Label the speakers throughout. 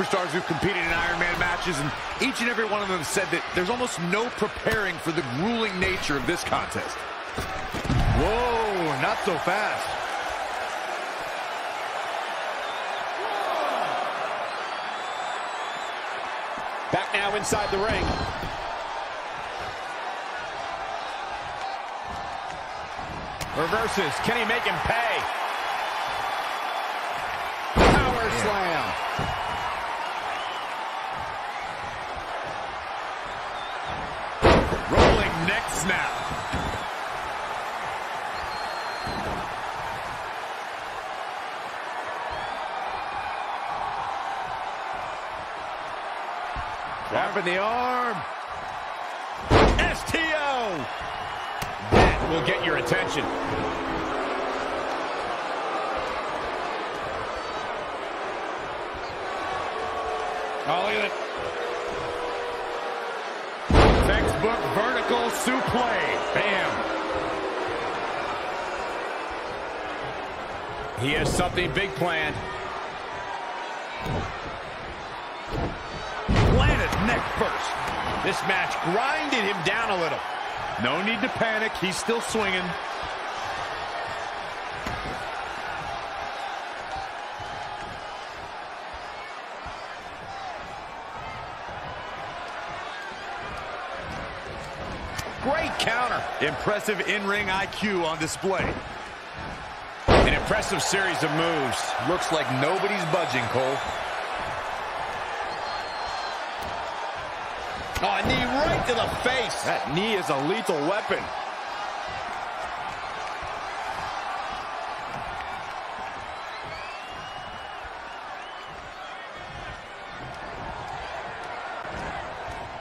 Speaker 1: Superstars who've competed in Iron Man matches, and each and every one of them said that there's almost no preparing for the grueling nature of this contest. Whoa, not so fast.
Speaker 2: Back now inside the ring. Reverses. Can he make him pay? Power slam.
Speaker 1: Neck snap. Grabbing the arm.
Speaker 2: STO. That will get your attention.
Speaker 1: Oh, look at it. Textbook vertical suplex. Bam.
Speaker 2: He has something big planned.
Speaker 1: Planted neck first.
Speaker 2: This match grinded him down a little.
Speaker 1: No need to panic. He's still swinging.
Speaker 2: Great counter.
Speaker 1: Impressive in-ring IQ on display.
Speaker 2: An impressive series of moves.
Speaker 1: Looks like nobody's budging, Cole.
Speaker 2: Oh, a knee right to the face.
Speaker 1: That knee is a lethal weapon.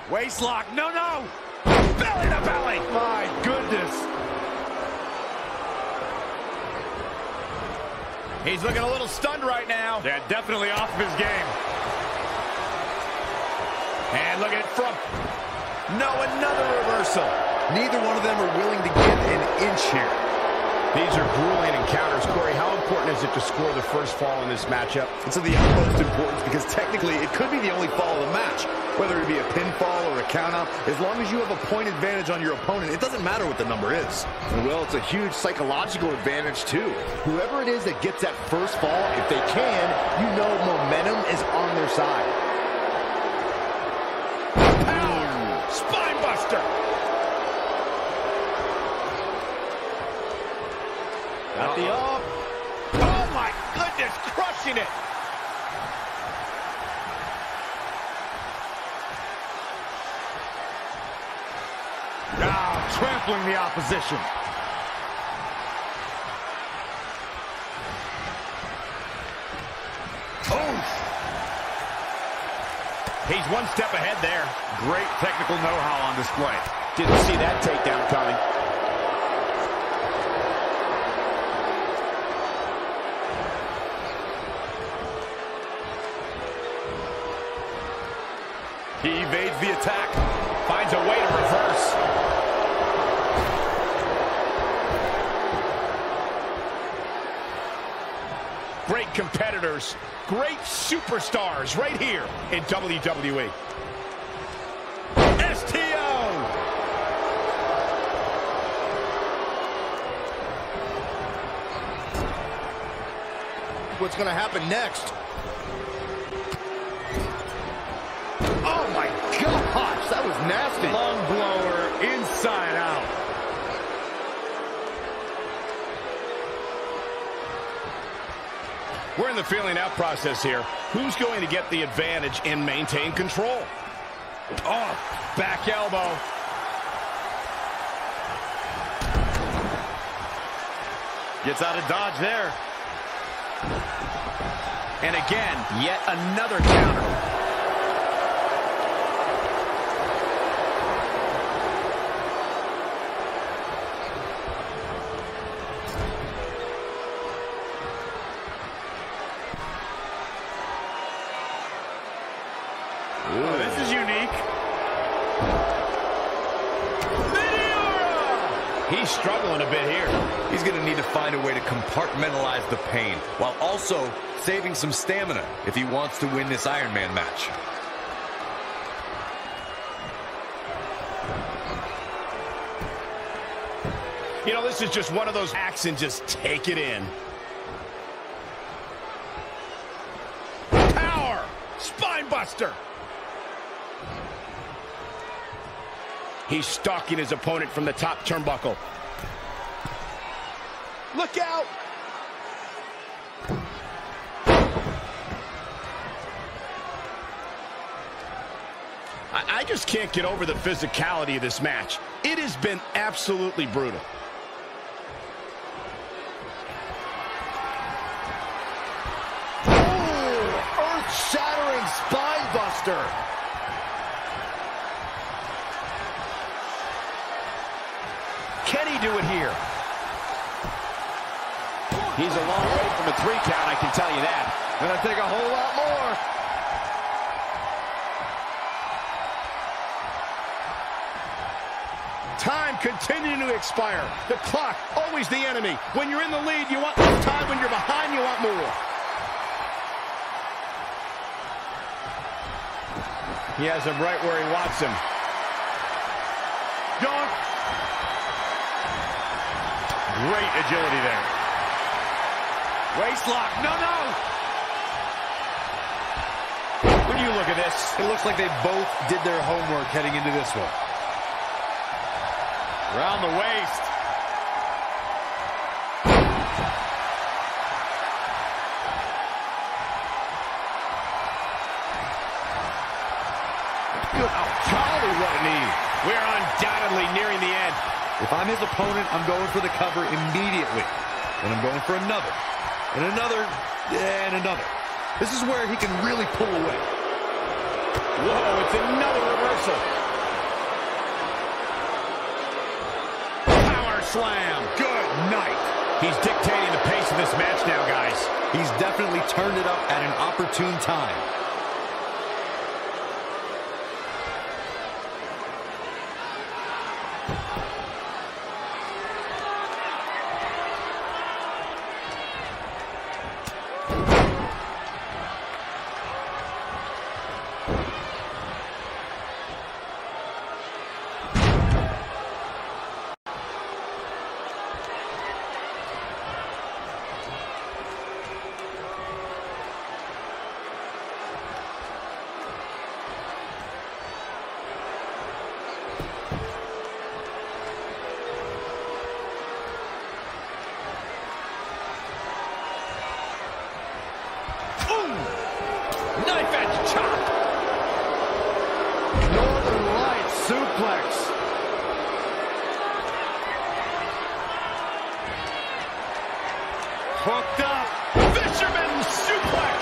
Speaker 1: Waistlock. No, no. Belly to belly. My goodness.
Speaker 2: He's looking a little stunned right now.
Speaker 1: Yeah, definitely off of his game.
Speaker 2: And look at it from... No, another reversal.
Speaker 1: Neither one of them are willing to give an inch here.
Speaker 2: These are grueling encounters. Corey, how important is it to score the first fall in this matchup?
Speaker 1: It's of the utmost importance because technically it could be the only fall of the match. Whether it be a pinfall or a countout, as long as you have a point advantage on your opponent, it doesn't matter what the number is. Well, it's a huge psychological advantage too. Whoever it is that gets that first fall, if they can, you know momentum is on their side.
Speaker 2: Got the up. Oh, my goodness, crushing it.
Speaker 1: Now trampling the opposition.
Speaker 2: He's one step ahead there.
Speaker 1: Great technical know-how on display.
Speaker 2: Didn't see that takedown coming.
Speaker 1: He evades the attack.
Speaker 2: Finds a way to reverse. Great competitors, great superstars right here in WWE. STO!
Speaker 1: What's going to happen next? Nasty. Lung blower inside out.
Speaker 2: We're in the feeling out process here. Who's going to get the advantage and maintain control? Oh, back elbow.
Speaker 1: Gets out of dodge there.
Speaker 2: And again, yet another counter.
Speaker 1: Ooh, this is unique.
Speaker 2: He's struggling a bit here.
Speaker 1: He's going to need to find a way to compartmentalize the pain while also saving some stamina if he wants to win this Iron Man match.
Speaker 2: You know, this is just one of those acts and just take it in. Power! Spinebuster! He's stalking his opponent from the top turnbuckle. Look out! I, I just can't get over the physicality of this match. It has been absolutely brutal.
Speaker 1: Oh, earth-shattering spine
Speaker 2: do it here?
Speaker 3: He's a long way from a three count, I can tell you that.
Speaker 1: Gonna take a whole lot more.
Speaker 2: Time continuing to expire. The clock, always the enemy. When you're in the lead, you want less time. When you're behind, you want more. He has him right where he wants him. Dunk. Great agility there.
Speaker 1: Waist lock. No, no.
Speaker 2: When you look at this,
Speaker 1: It looks like they both did their homework heading into this one.
Speaker 2: around the waist. Good. Oh, golly, what a knee. We're undoubtedly nearing the end.
Speaker 1: If I'm his opponent, I'm going for the cover immediately. And I'm going for another. And another. And another. This is where he can really pull away.
Speaker 2: Whoa, it's another reversal. Power slam.
Speaker 1: Good night.
Speaker 2: He's dictating the pace of this match now, guys.
Speaker 1: He's definitely turned it up at an opportune time.
Speaker 2: Ooh! Knife edge chop.
Speaker 1: Northern Light suplex. Hooked up.
Speaker 2: Fisherman suplex.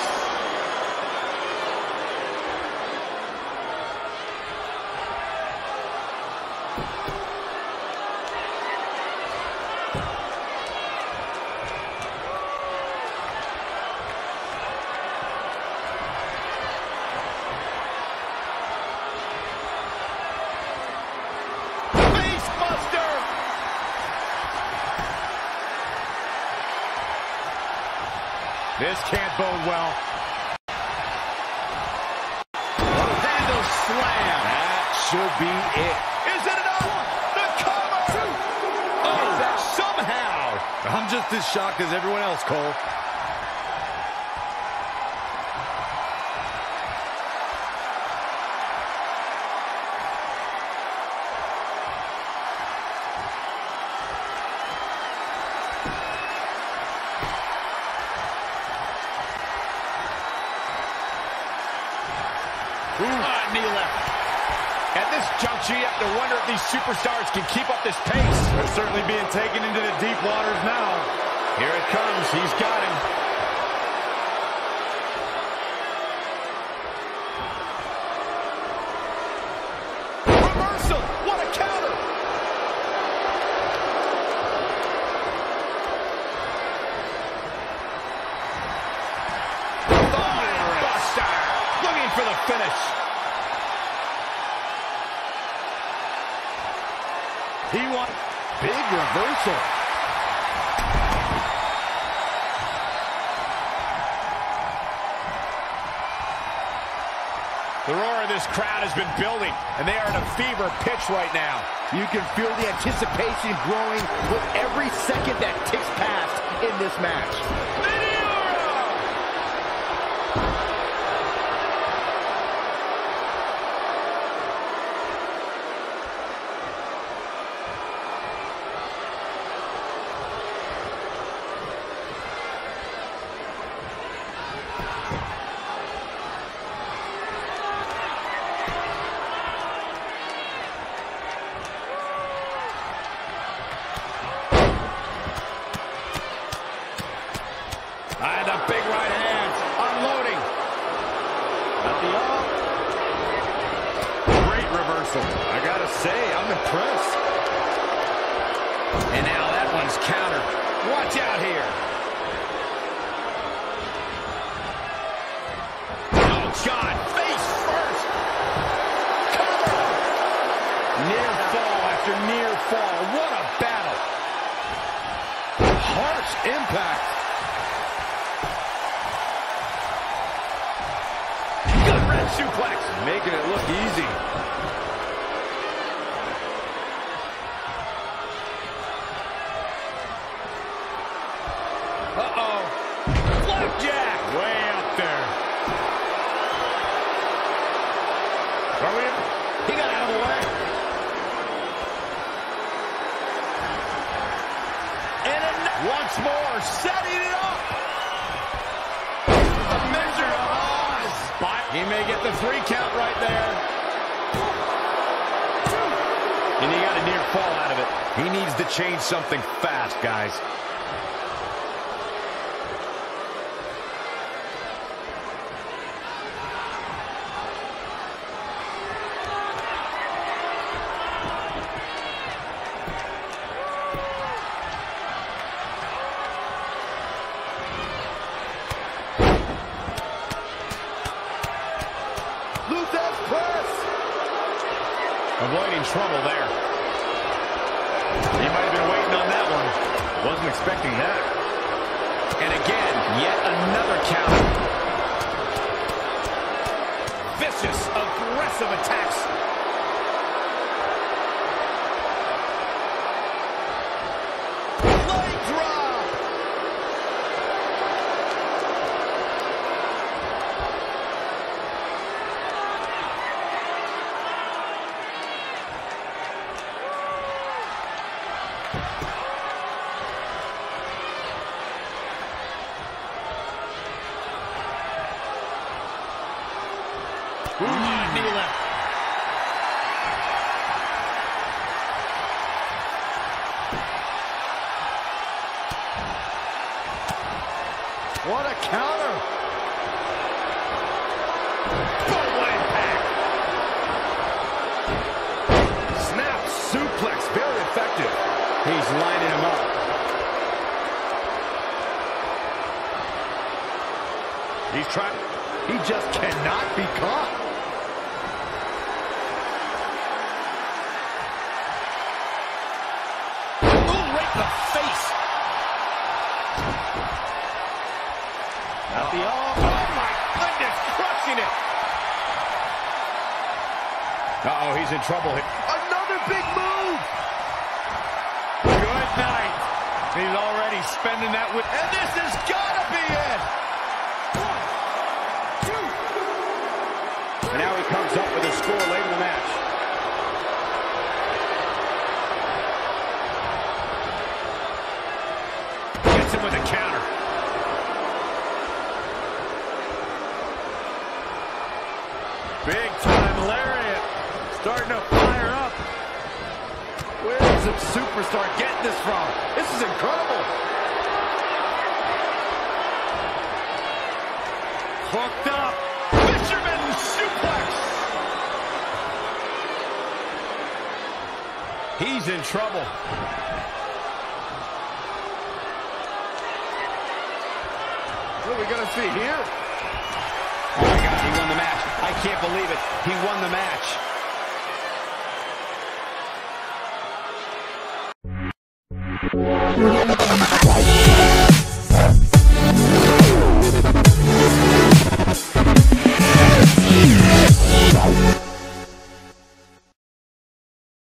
Speaker 2: Face buster. This can't bode well. Orlando slam.
Speaker 1: That should be it.
Speaker 2: Is it enough? The cover. Oh, somehow.
Speaker 1: I'm just as shocked as everyone else, Cole.
Speaker 2: This you have to wonder if these superstars can keep up this pace.
Speaker 1: They're certainly being taken into the deep waters now.
Speaker 2: Here it comes. He's got him. The roar of this crowd has been building, and they are in a fever pitch right now.
Speaker 4: You can feel the anticipation growing with every second that ticks past in this match.
Speaker 2: And now that one's countered. Watch out here. Fall out of it. He
Speaker 1: needs to change something fast, guys.
Speaker 2: Avoiding trouble there.
Speaker 1: He might have been waiting on that one. Wasn't expecting that.
Speaker 2: And again, yet another counter. Vicious, aggressive attacks.
Speaker 4: What a counter.
Speaker 1: Snap suplex. Very effective.
Speaker 2: He's lining him up.
Speaker 1: He's trying. He just cannot be caught.
Speaker 2: At the arm. Oh, my goodness, crushing it. Uh-oh, he's in trouble.
Speaker 4: Another big move.
Speaker 2: Good night. He's already spending that with... And this has got to be it.
Speaker 3: And now he comes up with a score late in the match.
Speaker 2: Gets him with a counter.
Speaker 1: Big time lariat. Starting to fire up. Where is the superstar getting this from? This is incredible.
Speaker 2: Hooked up. Fisherman suplex. He's in trouble.
Speaker 4: What are we going to see here?
Speaker 3: Oh my God, he won the match. I can't believe it. He won the match.